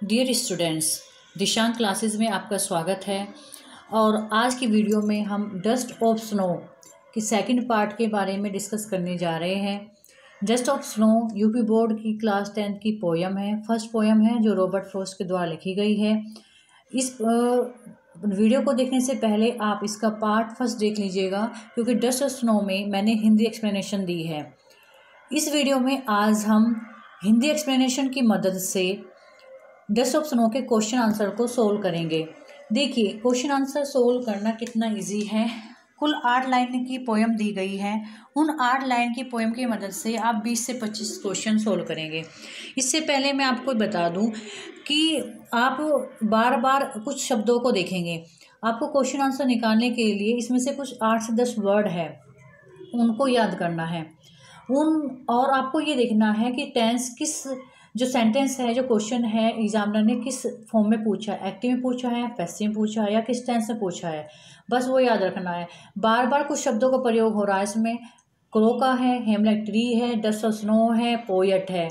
Dear students Dishank classes में आपका स्वागत है और आज की वीडियो में हम डस्ट ऑफ़ स्नो की सेकंड पार्ट के बारे में डिस्कस करने जा रहे हैं। Dust of snow UP board की क्लास टेंथ की पोयम है। फ़र्स्ट पोयम है जो रॉबर्ट फ्रोस्ट के द्वारा लिखी गई है। इस वीडियो को देखने से पहले आप इसका पार्ट फ़र्स्ट देख लीजिएगा, क्योंकि डस्ट ऑफ़ स्नो में मैंने हिंदी एक्सप्लेनेशन दी है। इस वीडियो में आज हम हिंदी एक्सप्लेनेशन की मदद से डस्ट ऑप्शनों के क्वेश्चन आंसर को सोल्व करेंगे। देखिए क्वेश्चन आंसर सोल्व करना कितना इजी है। कुल आठ लाइन की पोएम दी गई है। उन आठ लाइन की पोएम की मदद से आप बीस से पच्चीस क्वेश्चन सोल्व करेंगे। इससे पहले मैं आपको बता दूँ कि आप बार बार कुछ शब्दों को देखेंगे। आपको क्वेश्चन आंसर निकालने के लिए इसमें से कुछ आठ से दस वर्ड है। उनको याद करना है। उन, और आपको ये देखना है कि टेंस किस जो सेंटेंस है, जो क्वेश्चन है एग्जामिनर ने किस फॉर्म में पूछा है? एक्टिव में पूछा है पैसिव में पूछा है, या किस टेंस में पूछा है? बस वो याद रखना है। बार बार कुछ शब्दों का प्रयोग हो रहा है इसमें। क्रो का है हेमलेट ट्री है डस्ट ऑफ़ स्नो है पोयट है।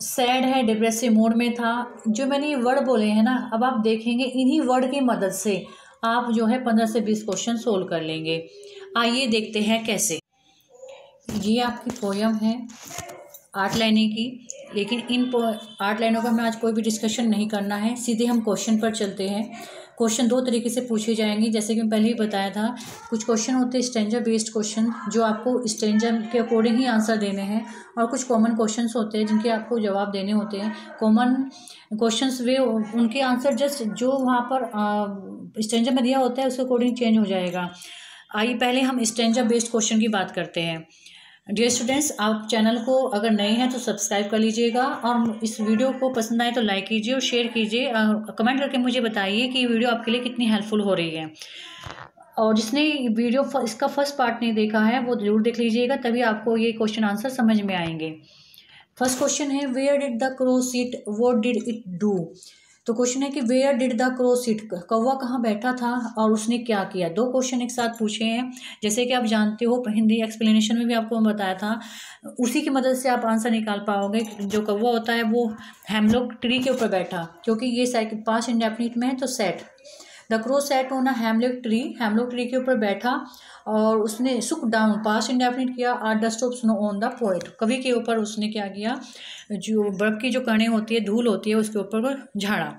सैड है डिप्रेसिव मूड में था। जो मैंने ये वर्ड बोले हैं ना, अब आप देखेंगे इन्हीं वर्ड की मदद से आप जो है पंद्रह से बीस क्वेश्चन सोल्व कर लेंगे। आइए देखते हैं कैसे। ये आपकी पोयम है। आठ लाइनें की, लेकिन इन आठ लाइनों का हमें आज कोई भी डिस्कशन नहीं करना है। सीधे हम क्वेश्चन पर चलते हैं। क्वेश्चन दो तरीके से पूछे जाएँगे। जैसे कि मैं पहले ही बताया था, कुछ क्वेश्चन होते हैं स्टेंजर बेस्ड क्वेश्चन जो आपको स्टेंजर के अकॉर्डिंग ही आंसर देने हैं, और कुछ कॉमन क्वेश्चन होते हैं, जिनके आपको जवाब देने होते हैं। कॉमन क्वेश्चन वे, उनके आंसर जस्ट जो वहाँ पर स्टेंजर में दिया होता है, उसके अकॉर्डिंग चेंज हो जाएगा। आइए, पहले हम स्टेंजर बेस्ड क्वेश्चन की बात करते हैं। डियर स्टूडेंट्स आप चैनल को अगर नए हैं तो सब्सक्राइब कर लीजिएगा और इस वीडियो को पसंद आए तो लाइक कीजिए और शेयर कीजिए। कमेंट करके मुझे बताइए कि वीडियो आपके लिए कितनी हेल्पफुल हो रही है। और जिसने वीडियो इसका फ़र्स्ट पार्ट नहीं देखा है, वो ज़रूर देख लीजिएगा, तभी आपको ये क्वेश्चन आंसर समझ में आएँगे। फ़र्स्ट क्वेश्चन है where did the crow sit what did it do तो क्वेश्चन है कि where did the crow sit कौवा कहाँ बैठा था और उसने क्या किया? दो क्वेश्चन एक साथ पूछे हैं। जैसे कि आप जानते हो, हिंदी एक्सप्लेनेशन में भी आपको बताया था, उसी की मदद से आप आंसर निकाल पाओगे। जो कौवा होता है, वो हेमलॉक ट्री के ऊपर बैठा, क्योंकि ये पाँच इंडेफिनिट में है तो sat the crow sat on a hemlock tree hemlock tree के ऊपर बैठा और उसने सुक डाउन, पास इंडेफिनिट किया a dust of snow on the poet कवि के ऊपर उसने क्या किया? जो बर्फ़ की जो कणें होती है, धूल होती है, उसके ऊपर झाड़ा,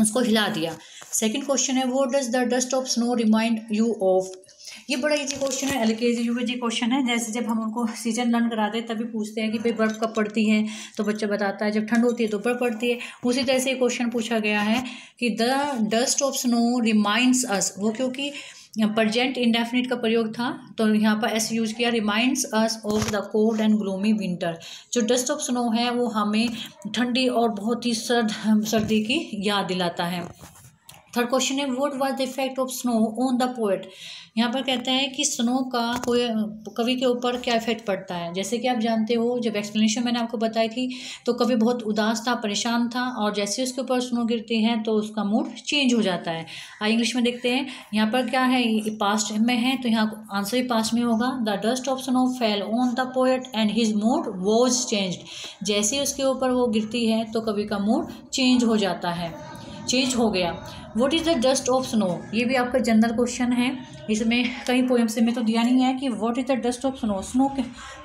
उसको हिला दिया। सेकेंड क्वेश्चन है वो does the dust of snow remind you of ये बड़ा इजी क्वेश्चन है एल के जी यू जी क्वेश्चन है। जैसे जब हम उनको सीज़न लर्न कराते हैं, तभी पूछते हैं कि भाई बर्फ़ कब पड़ती है? तो बच्चा बताता है, जब ठंड होती है तो बर्फ़ पड़ती है। उसी तरह से क्वेश्चन पूछा गया है कि the dust of snow reminds us वो क्योंकि प्रजेंट इंडेफिनिट का प्रयोग था तो यहाँ पर ऐसे यूज़ किया reminds us of the cold and gloomy winter जो डस्ट ऑफ़ स्नो है, वो हमें ठंडी और बहुत ही सर्द, सर्दी की याद दिलाता है। थर्ड क्वेश्चन है what was the effect of snow on the poet यहाँ पर कहते हैं कि स्नो का कोई, कवि के ऊपर क्या इफ़ेक्ट पड़ता है? जैसे कि आप जानते हो, जब एक्सप्लेनेशन मैंने आपको बताई थी तो कवि बहुत उदास था, परेशान था, और जैसे उसके ऊपर स्नो गिरती है तो उसका मूड चेंज हो जाता है। आइए इंग्लिश में देखते हैं। यहाँ पर क्या है? पास्ट में है तो यहाँ आंसर भी पास्ट में होगा। The dust of snow fell on the poet and his mood was change जैसे उसके ऊपर वो गिरती है तो कवि का मूड चेंज हो जाता है। चेंज हो गया। What is the dust of snow ये भी आपका जनरल क्वेश्चन है। इसमें कई पोएम्स में तो दिया नहीं है कि what is the dust of snow snow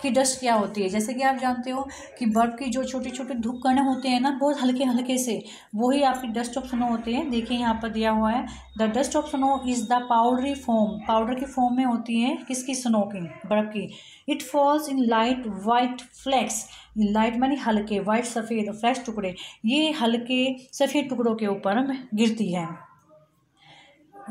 की डस्ट क्या होती है? जैसे कि आप जानते हो कि बर्फ़ की जो छोटे छोटे धूप कण होते हैं ना, बहुत हल्के हल्के से वही आपकी डस्ट ऑफ़ स्नो होते हैं। देखिए यहाँ पर दिया हुआ है the dust of snow is the powdery form powder की फॉर्म में होती है किसकी? स्नो की, बर्फ़ की। It falls in light white flakes light मानी हल्के वाइट सफ़ेद फ्लैक्स टुकड़े। ये हल्के सफ़ेद टुकड़ों के ऊपर गिरती है।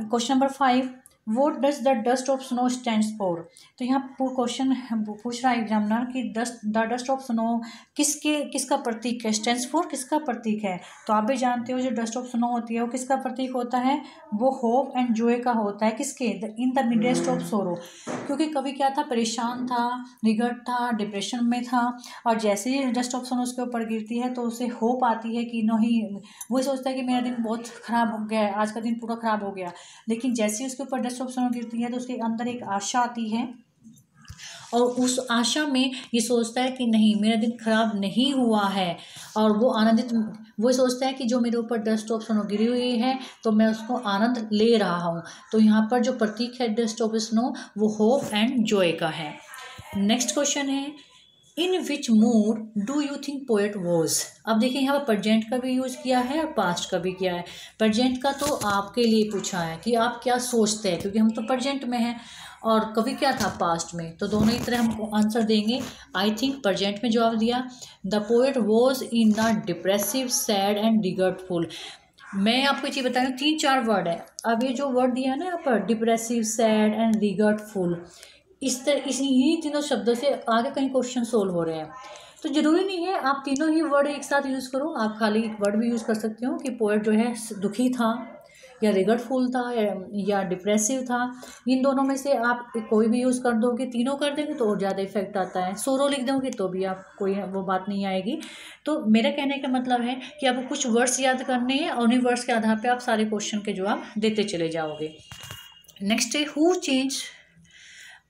question number 5 वो does the dust of snow stand for तो यहाँ क्वेश्चन पूछ रहा है एग्जामिनर कि dust the dust of snow किसके, किसका प्रतीक है? स्टैंड फॉर किसका प्रतीक है? तो आप भी जानते हो जो डस्ट ऑफ़ स्नो होती है, वो किसका प्रतीक होता है? वो होप एंड जोए का होता है। किसके? इन द मिडेस्ट ऑफ़ सोरो क्योंकि कभी क्या था? परेशान था, निगट था डिप्रेशन में था और जैसे ही डस्ट ऑफ़ स्नो उसके ऊपर गिरती है तो उसे होप आती है कि नहीं, वो सोचता है कि मेरा दिन बहुत ख़राब हो गया आज का दिन पूरा ख़राब हो गया लेकिन जैसे ही उसके ऊपर ऑफ़ स्नो गिरती है तो उसके अंदर एक आशा आती है। और उस आशा में ये सोचता है कि नहीं, मेरा दिन खराब नहीं हुआ है। और वो आनंदित, वो सोचता है कि जो मेरे ऊपर डस्ट ऑफ़ स्नो गिरी हुई है तो मैं उसको आनंद ले रहा हूँ। तो यहाँ पर जो प्रतीक है डस्ट ऑफ़ स्नो वो होप एंड जॉय का है। नेक्स्ट क्वेश्चन है in which mood do you think poet was अब देखिए, यहाँ पर प्रजेंट का भी यूज़ किया है और पास्ट का भी किया है। प्रजेंट का तो आपके लिए पूछा है कि आप क्या सोचते हैं, क्योंकि हम तो प्रजेंट में हैं और कभी क्या था पास्ट में? तो दोनों ही तरह हमको आंसर देंगे। आई थिंक प्रजेंट में जवाब दिया। The poet was in the depressive sad and regretful मैं आपको चीज़ बता रही हूँ तीन चार वर्ड है। अब ये जो वर्ड दिया है ना यहाँ पर डिप्रेसिव सैड एंड रिगर्टफुल इस तरह इस ही तीनों शब्दों से आगे कहीं क्वेश्चन सोल्व हो रहे हैं। तो ज़रूरी नहीं है, आप तीनों ही वर्ड एक साथ यूज़ करो। आप खाली एक वर्ड भी यूज़ कर सकते हो कि पोएट जो है दुखी था, या रिगर्टफुल था, या डिप्रेसिव था। इन दोनों में से आप कोई भी यूज़ कर दोगे, तीनों कर देंगे तो और ज़्यादा इफ़ेक्ट आता है। सोरो लिख दोगे तो भी आप, कोई वो बात नहीं आएगी। तो मेरा कहने का मतलब है कि आपको कुछ वर्ड्स याद करने हैं, और उन्हीं वर्ड्स के आधार पर आप सारे क्वेश्चन के जवाब देते चले जाओगे। नेक्स्ट है who change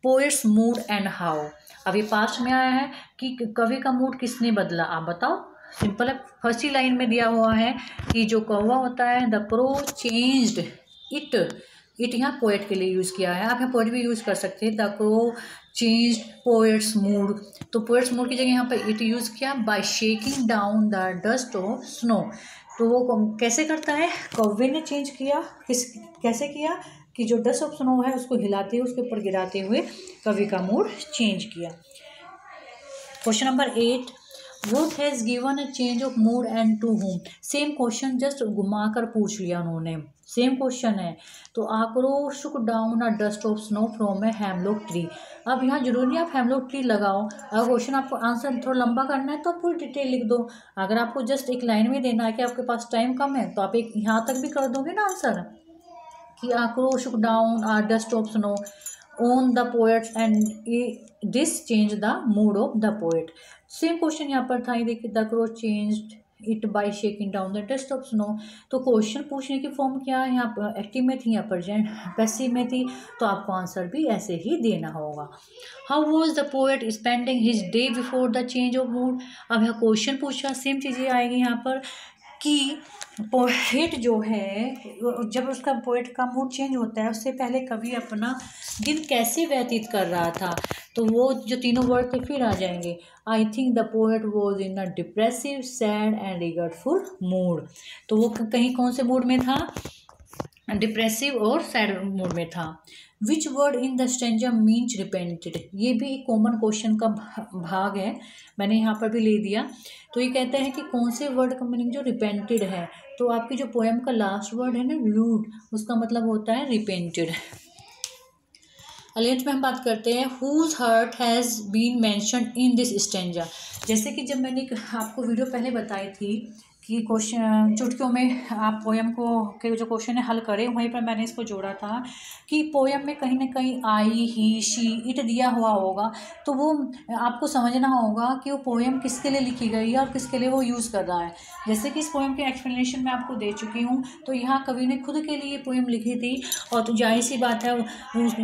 poet's mood and how अभी पास्ट में आया है कि कवि का मूड किसने बदला? आप बताओ। सिंपल है। फ़र्स्ट ही लाइन में दिया हुआ है कि जो कौवा होता है the crow changed it it यहाँ पोएट के लिए यूज़ किया है। आप यहाँ पोएट भी यूज़ कर सकते हैं। The crow change poet's mood तो पोएट्स मूड की जगह यहाँ पर इट यूज़ किया by shaking down the dust of snow तो वो कैसे करता है? कौवे ने चेंज किया। किस कैसे किया? कि जो ऑफ़ स्नो है, उसको हिलाते हुए, उसके ऊपर गिराते हुए कवि का मूड चेंज किया। Question number eight what has given a change of mood and to whom same question just घुमा कर पूछ लिया उन्होंने। सेम क्वेश्चन है। तो a crow shook down a dust of snow from a hemlock tree अब यहाँ ज़रूरी नहीं आप हेमलॉक ट्री लगाओ। अगर क्वेश्चन आपको आंसर थोड़ा लंबा करना है तो आप पूरी डिटेल लिख दो। अगर आपको जस्ट एक लाइन में देना है कि आपके पास टाइम कम है तो आप एक यहाँ तक भी कर दोगे ना आंसर कि a crow shook down a dust of snow on the poet's and this change the mood of the poet same question यहाँ पर था, ये देखिए the crow change it by shaking down the dust of snow तो question पूछने की form क्या है? यहाँ पर एक्टिव में थी या प्रजेंट पैसिव में थी तो आपको आंसर भी ऐसे ही देना होगा। How was the poet spending his day before the change of mood अब यहाँ क्वेश्चन पूछा सेम चीज़ें आएगी यहाँ पर। कि पोएट जो है, जब उसका पोएट का मूड चेंज होता है, उससे पहले कभी अपना दिन कैसे व्यतीत कर रहा था? तो वो जो तीनों वर्ड थे, फिर आ जाएँगे। I think the poet was in a depressive sad and regretful mood तो वो कहीं कौन से मूड में था? डिप्रेसिव और सैड मूड में था। Which word in the stanza means repented ये भी एक कॉमन क्वेश्चन का भाग है। मैंने यहाँ पर भी ले दिया। तो ये कहते हैं कि कौन से वर्ड का मीनिंग जो रिपेंटेड है? तो आपकी जो पोएम का लास्ट वर्ड है ना रूड उसका मतलब होता है रिपेंटेड अलेंट में हम बात करते हैं whose heart has been mentioned in this stanza जैसे कि जब मैंने आपको वीडियो पहले बताई थी कि क्वेश्चन चुटकियों में आप पोयम को, के जो क्वेश्चन है, हल करें। वहीं पर मैंने इसको जोड़ा था कि पोयम में कहीं ना कहीं आई ही शी इट दिया हुआ होगा। तो वो आपको समझना होगा कि वो पोयम किसके लिए लिखी गई है और किसके लिए वो यूज़ कर रहा है। जैसे कि इस पोयम के एक्सप्लेनेशन मैं आपको दे चुकी हूँ तो यहाँ कवि ने खुद के लिए पोयम लिखी थी और तो ज़ाहिर सी बात है,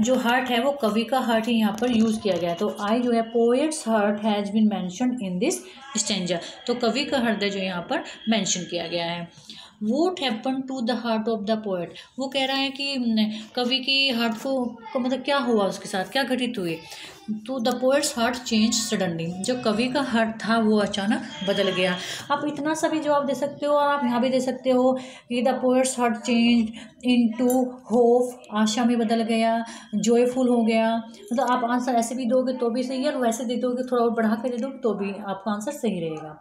जो हर्ट है, वो कवि का हर्ट ही यहाँ पर यूज़ किया गया तो आई जो है poet's heart has been mentioned in this stanza तो कवि का हृदय जो यहाँ पर मेंशन किया गया है। What happen to the heart of the poet वो कह रहा है कि कवि की हार्ट को, मतलब क्या हुआ उसके साथ? क्या घटित हुई? तो the poet's heart change suddenly जो कवि का हार्ट था वो अचानक बदल गया। आप इतना सा भी जवाब दे सकते हो और आप यहाँ भी दे सकते हो कि the poet's heart change into hope आशा में बदल गया जॉयफुल हो गया। मतलब आप आंसर ऐसे भी दोगे तो भी सही है और वैसे दे दोगे थोड़ा और बढ़ा के दे दोगे तो भी आपका आंसर सही रहेगा।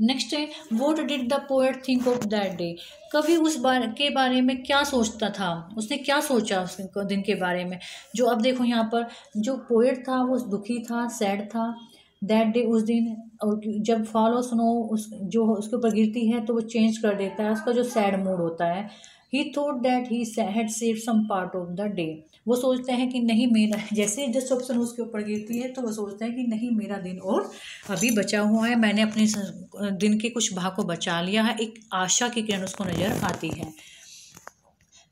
नेक्स्ट है what did the poet think of that day कवि उस बार के बारे में क्या सोचता था? उसने क्या सोचा उस दिन के बारे में? जो अब देखो यहाँ पर, जो पोएट था, वो दुखी था सैड था। दैट डे उस दिन, और जब फॉलो सुनो, उस जो उसके ऊपर गिरती है तो वो चेंज कर देता है। उसका जो सैड मूड होता है he thought that he had save some part of the day वो सोचते हैं कि नहीं मेरा, जैसे जस्ट ऑप्शन उसके ऊपर गिरती है तो वो सोचते हैं कि नहीं मेरा दिन और अभी बचा हुआ है। मैंने अपने दिन के कुछ भाग को बचा लिया है। एक आशा की किरण उसको नज़र आती है।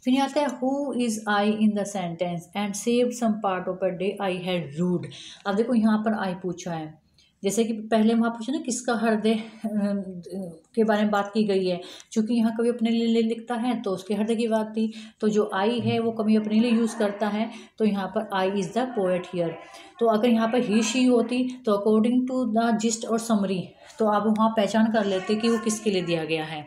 फिर यहाँ आता है who is I in the sentence and save some part of a day I had rued अब देखो, यहाँ पर आई पूछा है। जैसे कि पहले वहाँ पूछा ना किसका हृदय के बारे में बात की गई है, चूँकि यहाँ कभी अपने लिए लिखता है तो उसके हृदय की बात थी तो जो आई है वो कभी अपने लिए यूज़ करता है तो यहाँ पर I is the poet here. तो अगर यहाँ पर ही, शी होती तो अकॉर्डिंग टू द जिस्ट और समरी तो आप वहाँ पहचान कर लेते कि वो किसके लिए दिया गया है।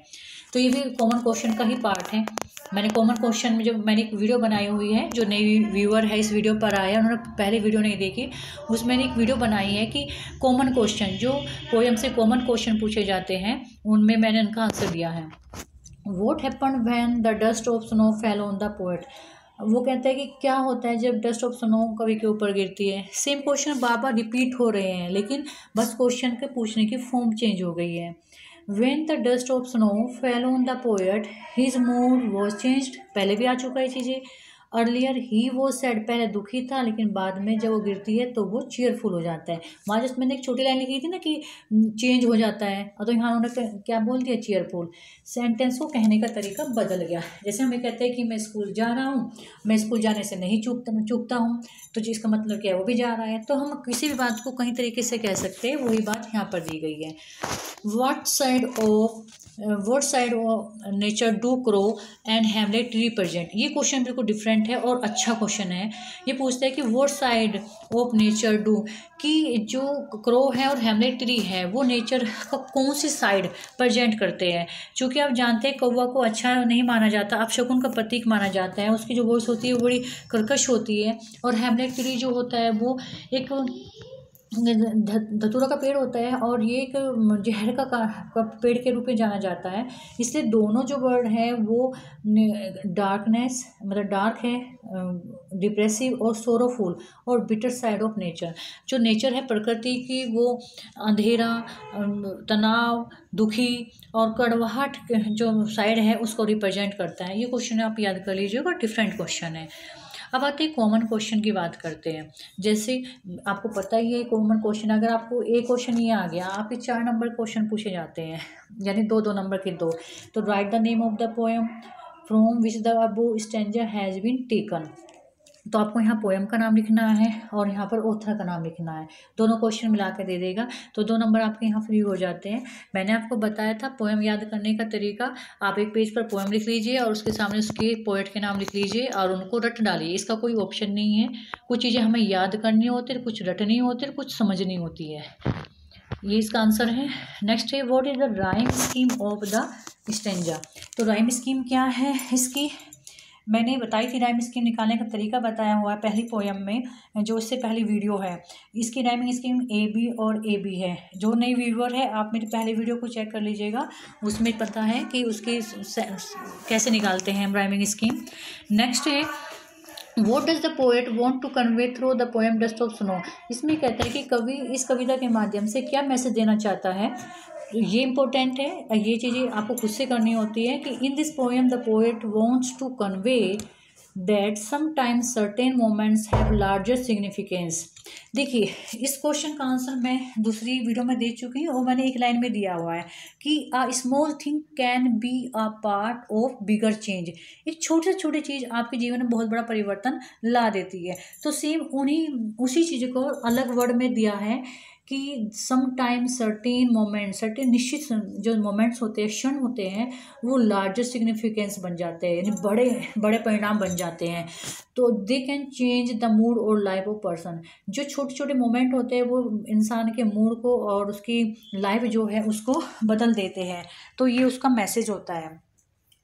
तो ये भी कॉमन क्वेश्चन का ही पार्ट है। मैंने कॉमन क्वेश्चन में जो मैंने एक वीडियो बनाई हुई है, जो नई व्यूअर है, इस वीडियो पर आया उन्होंने पहले वीडियो नहीं देखी। उसमें मैंने एक वीडियो बनाई है कि कॉमन क्वेश्चन जो पोएम से कॉमन क्वेश्चन पूछे जाते हैं, उनमें मैंने उनका आंसर दिया है। What happen when the dust of snow fell on the poet वो कहते हैं कि क्या होता है जब डस्ट ऑफ़ स्नो कवि के ऊपर गिरती है? सेम क्वेश्चन बार बार रिपीट हो रहे हैं, लेकिन बस क्वेश्चन के पूछने की फॉर्म चेंज हो गई है। When the dust of snow fell on the poet his mood was changed पहले भी आ चुका है चीज़ें। अर्लियर ही वो सेड पहले दुखी था, लेकिन बाद में जब वो गिरती है तो वो चेयरफुल हो जाता है। वहाँ जस्ट मैंने एक छोटी लाइन लिखी थी ना कि चेंज हो जाता है। तो यहाँ उन्होंने क्या बोल दिया? चेयरफुल सेंटेंस को कहने का तरीका बदल गया। जैसे हमें कहते हैं कि मैं स्कूल जा रहा हूँ, मैं स्कूल जाने से नहीं चूकता चूकता हूँ तो जिसका मतलब क्या है? वो भी जा रहा है। तो हम किसी भी बात को कहीं तरीके से कह सकते हैं, वही बात यहाँ पर दी गई है। What side of what side of nature do crow and hemlock represent ये क्वेश्चन बिल्कुल डिफरेंट है और अच्छा क्वेश्चन है। ये पूछता है कि what side of nature do कि जो क्रो है और हेमलेट ट्री है, वो नेचर का कौन सी साइड प्रजेंट करते हैं? क्योंकि आप जानते हैं कौवा को अच्छा नहीं माना जाता, आप शकुन का प्रतीक माना जाता है, उसकी जो वॉइस होती है वो बड़ी कर्कश होती है और हेमलेट ट्री जो होता है वो एक धतूरा का पेड़ होता है और ये एक जहर का, का पेड़ के रूप में जाना जाता है। इसलिए दोनों जो वर्ड हैं वो डार्कनेस मतलब डार्क है डिप्रेसिव और सोरोफुल और बिटर साइड ऑफ़ नेचर जो नेचर है प्रकृति की वो अंधेरा तनाव दुखी और कड़वाहट जो साइड है उसको रिप्रेजेंट करता है। ये क्वेश्चन आप याद कर लीजिएगा डिफरेंट क्वेश्चन है। अब आते हैं कॉमन क्वेश्चन की बात करते हैं। जैसे, आपको पता ही है कॉमन क्वेश्चन अगर आपको एक क्वेश्चन ये आ गया आपके चार नंबर क्वेश्चन पूछे जाते हैं, यानी दो दो नंबर के दो। तो write the name of the poem from which the above stanza has been taken तो आपको यहाँ पोएम का नाम लिखना है और यहाँ पर ऑथर का नाम लिखना है। दोनों क्वेश्चन मिला के दे देगा। तो दो नंबर आपके यहाँ फ्री हो जाते हैं। मैंने आपको बताया था पोएम याद करने का तरीका। आप एक पेज पर पोएम लिख लीजिए और उसके सामने उसके पोएट के नाम लिख लीजिए और उनको रट डालिए। इसका कोई ऑप्शन नहीं है। कुछ चीज़ें हमें याद करनी होती है, कुछ रटनी होती है, कुछ समझनी होती है। ये इसका आंसर है। नेक्स्ट है what is the rhyme scheme of the stanza तो राइम स्कीम क्या है इसकी? मैंने बताई थी राइम स्कीम निकालने का तरीका बताया हुआ है पहली पोएम में, जो इससे पहली वीडियो है। इसकी राइमिंग स्कीम ए बी और ए बी है। जो नई व्यूअर है, आप मेरे पहले वीडियो को चेक कर लीजिएगा। उसमें पता है कि उसकी कैसे निकालते हैं राइमिंग स्कीम नेक्स्ट है what does the poet want to convey through the poem dust of snow. इसमें कहता है कि कवि, इस कविता के माध्यम से क्या मैसेज देना चाहता है? ये इम्पोर्टेंट है। ये चीज़ें आपको खुद से करनी होती है कि in this poem the poet wants to convey that sometimes certain moments have larger significance देखिए, इस क्वेश्चन का आंसर मैं दूसरी वीडियो में दे चुकी हूँ और मैंने एक लाइन में दिया हुआ है कि a small thing can be a part of bigger change एक छोटी से छोटी चीज़ आपके जीवन में बहुत बड़ा परिवर्तन ला देती है। तो सेम उन्हीं, उसी चीज़ को अलग वर्ड में दिया है। कि some time certain moment certain निश्चित जो मोमेंट्स होते हैं, क्षण होते हैं, वो लार्जेस्ट सिग्निफिकेंस बन जाते हैं, यानी बड़े बड़े परिणाम बन जाते हैं। तो they can change the mood और लाइफ ऑफ़ पर्सन जो छोटे छोटे मोमेंट होते हैं, वो इंसान के मूड को और उसकी लाइफ जो है, उसको बदल देते हैं। तो ये उसका मैसेज होता है।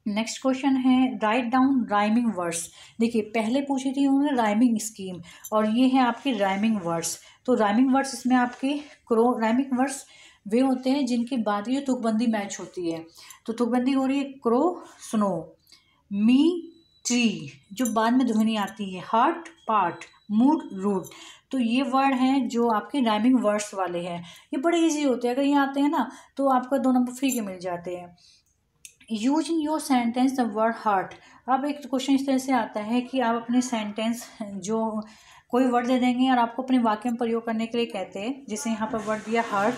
नेक्स्ट क्वेश्चन है राइट डाउन राइमिंग वर्ड्स देखिए, पहले पूछी थी उन्होंने राइमिंग स्कीम और ये है आपके राइमिंग वर्ड्स तो राइमिंग वर्ड्स इसमें आपके क्रो राइमिंग वर्ड्स वे होते हैं जिनके बाद ये तुकबंदी मैच होती है। तो तुकबंदी हो रही है क्रो स्नो मी ट्री जो बाद में ध्वनि आती है हार्ट पार्ट मूड रूट तो ये वर्ड हैं जो आपके राइमिंग वर्ड्स वाले हैं। ये बड़े इजी होते हैं, अगर ये आते हैं ना तो आपको दो नंबर फ्री के मिल जाते हैं। Use in your sentence the word heart. अब एक क्वेश्चन इस तरह से आता है कि आप अपने सेंटेंस, जो कोई वर्ड दे देंगे और आपको अपने वाक्य में प्रयोग करने के लिए कहते हैं, जैसे यहाँ पर वर्ड दिया हार्ट।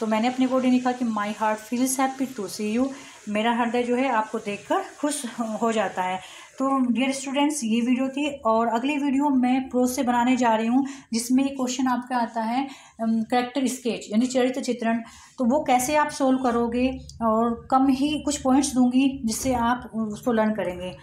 तो मैंने अपने अकॉर्डिंग लिखा कि my heart feels happy to see you मेरा हृदय जो है आपको देखकर खुश हो जाता है। तो डियर स्टूडेंट्स ये वीडियो थी और अगली वीडियो मैं प्रोज से बनाने जा रही हूँ, जिसमें ये क्वेश्चन आपका आता है करेक्टर स्केच यानी चरित्र चित्रण। तो वो कैसे आप सोल्व करोगे? और कम ही कुछ पॉइंट्स दूँगी जिससे आप उसको लर्न करेंगे।